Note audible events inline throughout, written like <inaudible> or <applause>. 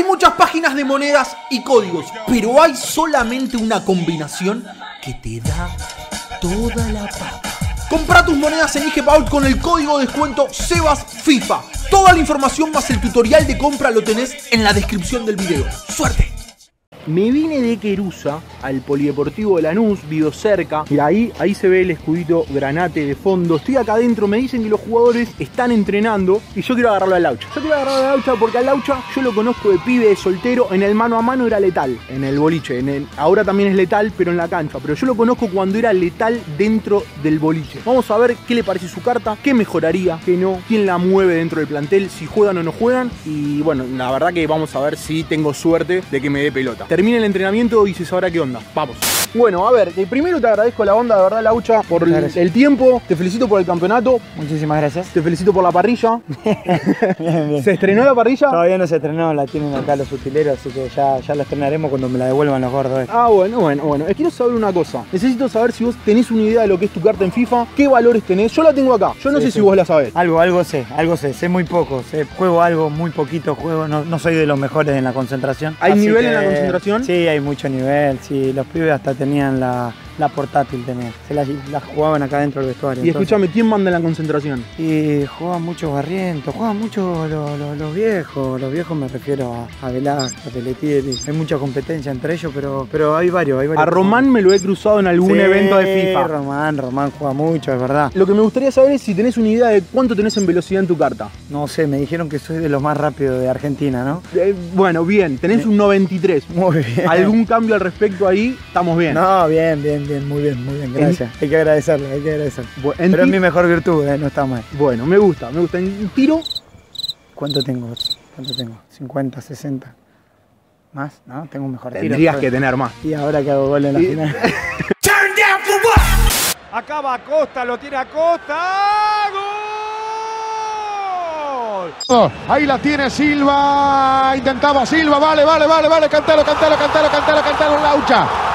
Hay muchas páginas de monedas y códigos, pero hay solamente una combinación que te da toda la papa. Compra tus monedas en IGPAUL con el código de descuento SEBASFIFA. Toda la información más el tutorial de compra lo tenés en la descripción del video. ¡Suerte! Me vine de Querusa al Polideportivo de Lanús, vivo cerca. Y ahí, ahí se ve el escudito granate de fondo. Estoy acá adentro, me dicen que los jugadores están entrenando y yo quiero agarrarlo al Laucha. Yo quiero agarrarlo al Laucha porque al Laucha yo lo conozco de pibe, de soltero. En el mano a mano era letal, en el boliche. Ahora también es letal, pero en la cancha. Pero yo lo conozco cuando era letal dentro del boliche. Vamos a ver qué le parece su carta, qué mejoraría, qué no, quién la mueve dentro del plantel, si juegan o no juegan. Y bueno, la verdad que vamos a ver si tengo suerte de que me dé pelota. Termina el entrenamiento y se sabrá qué onda. Vamos. Bueno, a ver, primero te agradezco la onda, de verdad, Laucha, por el, el tiempo. Te felicito por el campeonato. Muchísimas gracias. Te felicito por la parrilla. <laughs> bien, bien. ¿Se estrenó la parrilla? Todavía no se estrenó, la tienen acá los utileros, así que ya, ya la estrenaremos cuando me la devuelvan los gordos. Ah, bueno, bueno, bueno. Eh, Quiero saber una cosa. Necesito saber si vos tenés una idea de lo que es tu carta en FIFA, qué valores tenés. Yo la tengo acá. Yo no Sí, sé sí. si vos la sabés. Algo, algo sé, algo sé, sé muy poco, sé, juego algo, muy poquito juego, no, no soy de los mejores en la concentración. ¿Hay nivel en la concentración? Sí, hay mucho nivel, sí, los pibes hasta tenían la, la portátil, tenían, se la, la jugaban acá dentro del vestuario. Y entonces- escúchame, ¿quién manda en la concentración? Y juegan muchos barrientos, juegan mucho los, los- los viejos, los viejos me refiero a, a Velázquez, a Pelletieri, hay mucha competencia entre ellos, pero, pero hay varios, hay varios. A Román me lo he cruzado en algún Sí, evento de FIFA. Román, Román juega mucho, es verdad. Lo que me gustaría saber es si tenés una idea de cuánto tenés en velocidad en tu carta. No sé, me dijeron que soy de los más rápidos de Argentina, ¿no? Eh, bueno, bien, tenés un 93. Muy bien. ¿Algún cambio al respecto ahí? Estamos bien. No, bien, bien, bien, muy bien, muy bien, gracias. Hay que agradecerle, hay que agradecerle. Bu- en Pero es mi mejor virtud, eh, no está mal. Bueno, me gusta, me gusta. En tiro, ¿Cuánto tengo? ¿Cuánto tengo? ¿50, 60? ¿Más? ¿No? Tengo un mejor tiro. tendrías que tener más. Y ahora que hago gol en la Y- final. <laughs> Acaba Acosta, lo tiene Acosta. ¡Gol! Ahí la tiene Silva. Intentaba Silva. Vale, vale, vale, vale. Cantalo, cantalo, cantalo, cantalo, cantalo, Laucha.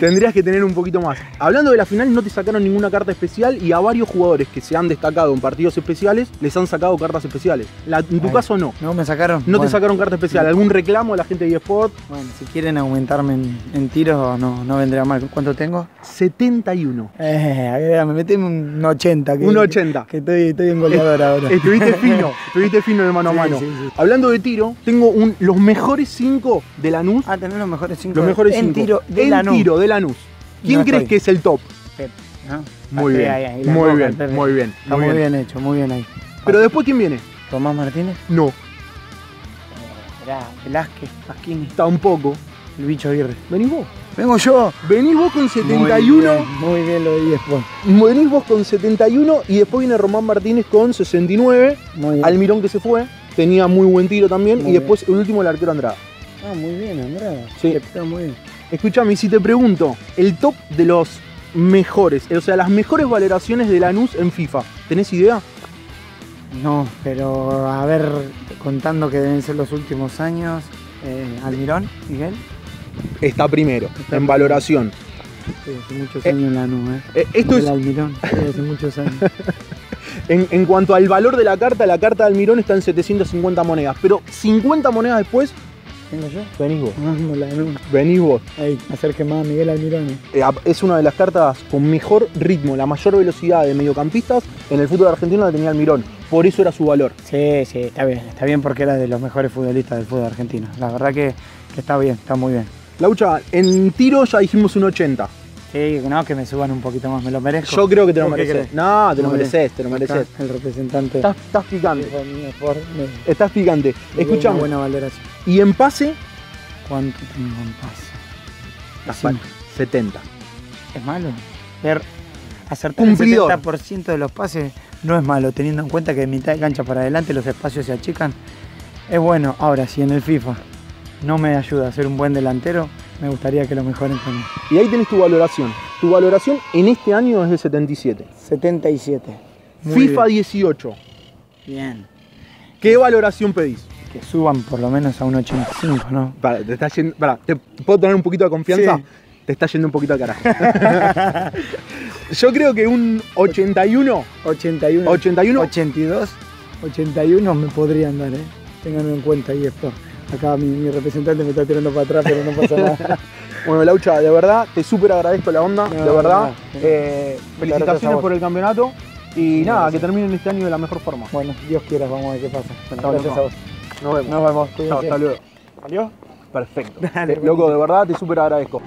Tendrías que tener un poquito más. Hablando de la final, no te sacaron ninguna carta especial y a varios jugadores que se han destacado en partidos especiales les han sacado cartas especiales. La- en tu Ay, caso no. ¿No me sacaron? No Bueno, te sacaron carta especial. ¿Algún reclamo a la gente de eSport? Bueno, si quieren aumentarme en, en tiros, no, no vendría mal. ¿Cuánto tengo? 71. Eh, agregame, meteme un 80. Que, Un 80. Que, estoy, estoy en goleador ahora. Estuviste <laughs> fino, estuviste fino de mano a Sí, mano. sí, sí. Hablando de tiro, tengo un, los mejores 5 de Lanús. Ah, tenés los mejores 5 los mejores 5. en tiro de en Lanús. tiro de Lanús. ¿Quién No crees estoy. que es el top? Pep, ¿no? Muy bien, ahí, ahí, la muy bien, el Pepe. muy bien, Está muy muy bien. bien hecho, muy bien ahí. Pero después, ¿quién viene? Tomás Martínez, No, Mirá, Velázquez, Pasquini, tampoco. el bicho Aguirre. Venís vos. Vengo yo. Venís vos con 71. Muy bien, muy bien lo di después. Venís vos con 71 y después viene Román Martínez con 69. Muy bien. Almirón que se fue. Tenía muy buen tiro también. Muy y después el último el arquero Andrada. Ah, muy bien, Andrea. Sí. Pegó muy bien. Escuchame, y si te pregunto, el top de los mejores, o sea, las mejores valoraciones de Lanús en FIFA, ¿tenés idea? No, pero a ver, contando que deben ser los últimos años, eh, Almirón, Miguel, Está primero, Está en primero. valoración. sí, hace muchos Eh, años en la nube. ¿eh? Eh, esto es, Almirón, hace muchos años. <laughs> en, en cuanto al valor de la carta, la carta de Almirón está en 750 monedas, pero 50 monedas después, ¿Tengo yo? venís vos. Vamos, la nube. Venís vos. Ahí, acerque más a Miguel Almirón. eh. Es una de las cartas con mejor ritmo, la mayor velocidad de mediocampistas. En el fútbol argentino la tenía Almirón. Por eso era su valor. Sí, sí, está bien, está bien porque era de los mejores futbolistas del fútbol argentino. La verdad que, que está bien, está muy bien. Laucha, en tiro ya dijimos un 80. Sí, no, que me suban un poquito más, me lo merezco. Yo creo que te lo ¿Vos qué mereces. No, te lo mereces, te lo mereces. El representante. Estás, estás picante. Me- Estás picante. Escuchame. buena valoración. Y en pase, ¿Cuánto tengo en pase? Decime. mal. 70. ¿Es malo? Ver, acertar Cumplidor. el 70% de los pases no es malo, teniendo en cuenta que de mitad de cancha para adelante los espacios se achican. Es bueno. Ahora, si en el FIFA no me ayuda a ser un buen delantero, me gustaría que lo mejoren también. Y ahí tenés tu valoración. Tu valoración en este año es de 77. 77. Muy FIFA bien. 18. Bien. ¿Qué valoración pedís? Que suban por lo menos a un 85, ¿no? Para, te está yendo, pará, ¿te puedo tener un poquito de confianza? Sí. Te está yendo un poquito al carajo. <laughs> Yo creo que un 81, 81. 81, 82, 81 me podrían dar, ¿eh? Ténganlo en cuenta ahí después. Acá mi, mi representante me está tirando para atrás, pero no pasa nada. <laughs> Bueno, Laucha, de verdad, te súper agradezco la onda, No, de verdad. Eh, felicitaciones por el campeonato y nada, Gracias. que terminen este año de la mejor forma. bueno, Dios quiera, vamos a ver qué pasa. Chao, Gracias a vos. Nos vemos. Nos vemos, Chao, cuídense. hasta. Perfecto. <laughs> Dale, Loco, de verdad, te súper agradezco.